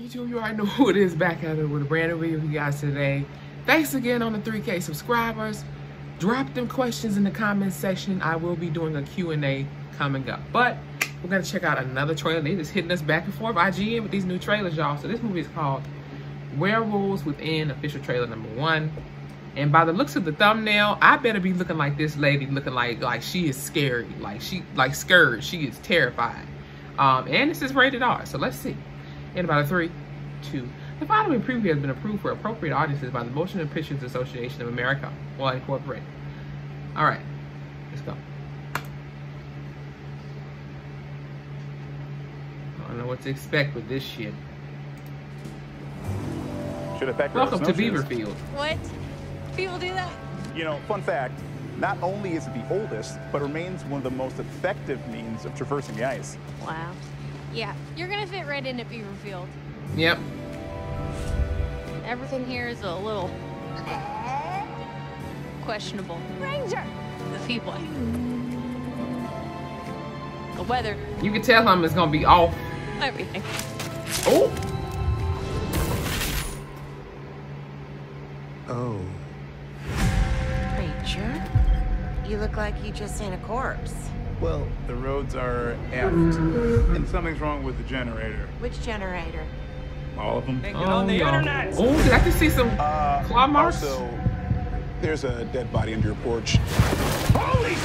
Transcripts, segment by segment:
YouTube, you already know who it is back at it with a brand new video for you guys today. Thanks again on the 3K subscribers. Drop them questions in the comments section. I will be doing a Q&A coming up. But we're gonna check out another trailer. They just hitting us back and forth IGN with these new trailers, y'all. So this movie is called Werewolves Within, official trailer number one. And by the looks of the thumbnail, I better be looking like this lady, looking like like she is scary, like she like scared. She is terrified. Um, and this is rated R. So let's see. In about a three, two. The following preview has been approved for appropriate audiences by the Motion Pictures Association of America, well incorporated. All right, let's go. I don't know what to expect with this shit. Should affect Welcome to Beaverfield. What? People do that? You know, fun fact, not only is it the oldest, but remains one of the most effective means of traversing the ice. Wow. Yeah, you're gonna fit right into Beaverfield. Yep. Everything here is a little questionable. Ranger! The people. The weather, You can tell him it's gonna be off. everything. Oh, Oh. Ranger? You look like you just seen a corpse. Well, the roads are effed, and something's wrong with the generator. Which generator? All of them. oh no. Oh, did I can see some Uh, claw marks? Also, there's a dead body under your porch. Holy!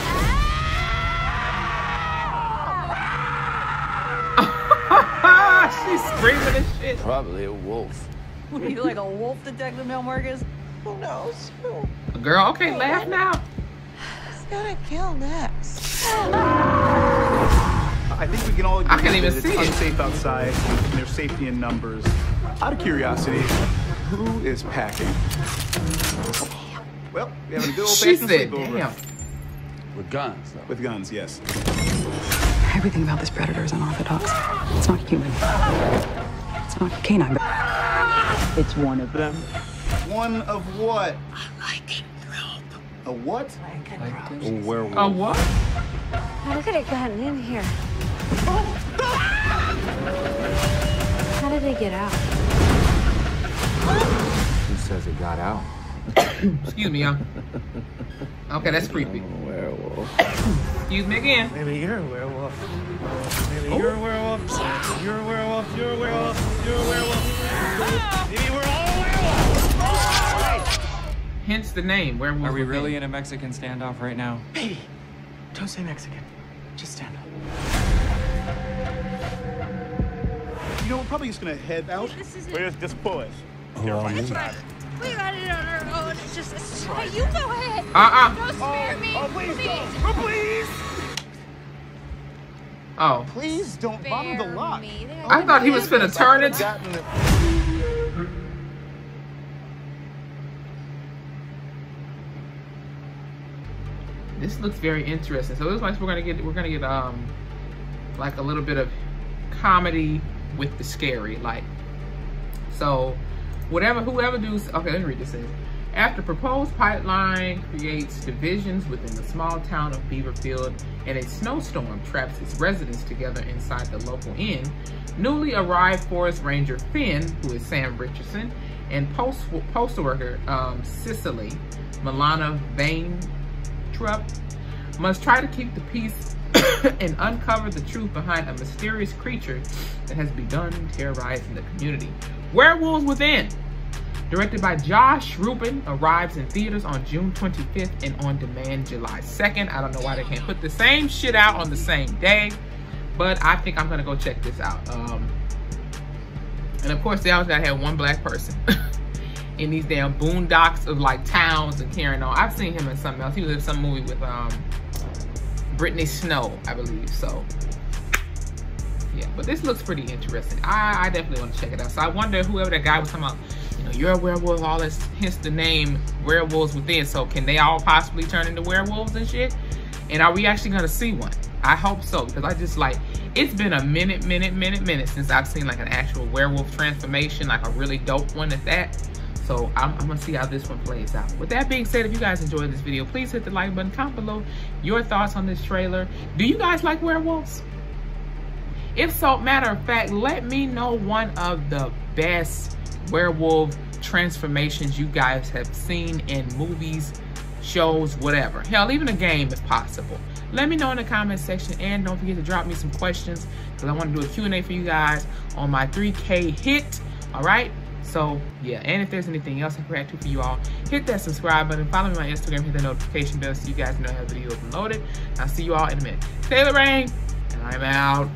She's screaming and shit. Probably a wolf. What are you like a wolf detective, Mel Marcus? Who knows? Who- Girl, okay, laugh now. Who's gonna kill next? I think we can all agree I can't even that see it's it. unsafe outside, and there's safety in numbers. Out of curiosity, who is packing? Well, we have a good She old-fashioned said, sleepover. damn. With guns, though. With guns, yes. Everything about this predator is unorthodox. It's not human. It's not canine, it's one of them. One of what? A what? A werewolf. A what? How could it gotten in here? How did it get out? Who says it got out? Excuse me, y'all. Okay, that's creepy. A werewolf. Excuse me again. Maybe you're a werewolf. Maybe you're a werewolf. Oh. You're a werewolf. You're a werewolf. You're a werewolf. Ah! Maybe we're all werewolves. Hence the name. Werewolves Are we Within. really in a Mexican standoff right now? Baby, don't say Mexican. Just stand up. You know, we're probably just gonna head out. This is We're just, just pull it. Who are you? We got it on our own. It's just, it's just you go ahead. Uh-uh. Don't spare me. Oh, oh, please please. don't! Oh, please! Oh. Please don't bother the lock. I thought he was gonna turn it. Gotten it. This looks very interesting. So it looks like we're gonna get we're gonna get um like a little bit of comedy with the scary. Like so whatever whoever does okay, let me read this in. After proposed pipeline creates divisions within the small town of Beaverfield and a snowstorm traps its residents together inside the local inn, newly arrived forest ranger Finn, who is Sam Richardson, and post, postal worker um, Cecily Milana Vane Trupp must try to keep the peace and uncover the truth behind a mysterious creature that has begun terrorizing the community. Werewolves Within, directed by Josh Ruben, arrives in theaters on June 25th and on demand July 2nd. I don't know why they can't put the same shit out on the same day, but I think I'm gonna go check this out. Um, and of course, they always gotta have one black person. in these damn boondocks of like towns and carrying on. I've seen him in something else. He was in some movie with um Brittany Snow, I believe. So yeah, but this looks pretty interesting. I, I definitely want to check it out. So I wonder whoever that guy was talking about, you know, you're a werewolf, all this hence the name werewolves within. So can they all possibly turn into werewolves and shit? And are we actually gonna see one? I hope so, because I just like it's been a minute, minute, minute, minute since I've seen like an actual werewolf transformation, like a really dope one at that. So I'm, I'm, gonna see how this one plays out. With that being said, if you guys enjoyed this video, please hit the like button, comment below your thoughts on this trailer. Do you guys like werewolves? If so, matter of fact, let me know one of the best werewolf transformations you guys have seen in movies, shows, whatever. Hell, even a game if possible. Let me know in the comment section and don't forget to drop me some questions because I want to do a Q&A for you guys on my 3K hit. All right. So yeah, and if there's anything else I can react to for you all, hit that subscribe button, follow me on Instagram, hit the notification bell so you guys know how videos uploaded. I'll see you all in a minute. Taylor Rain, and I'm out.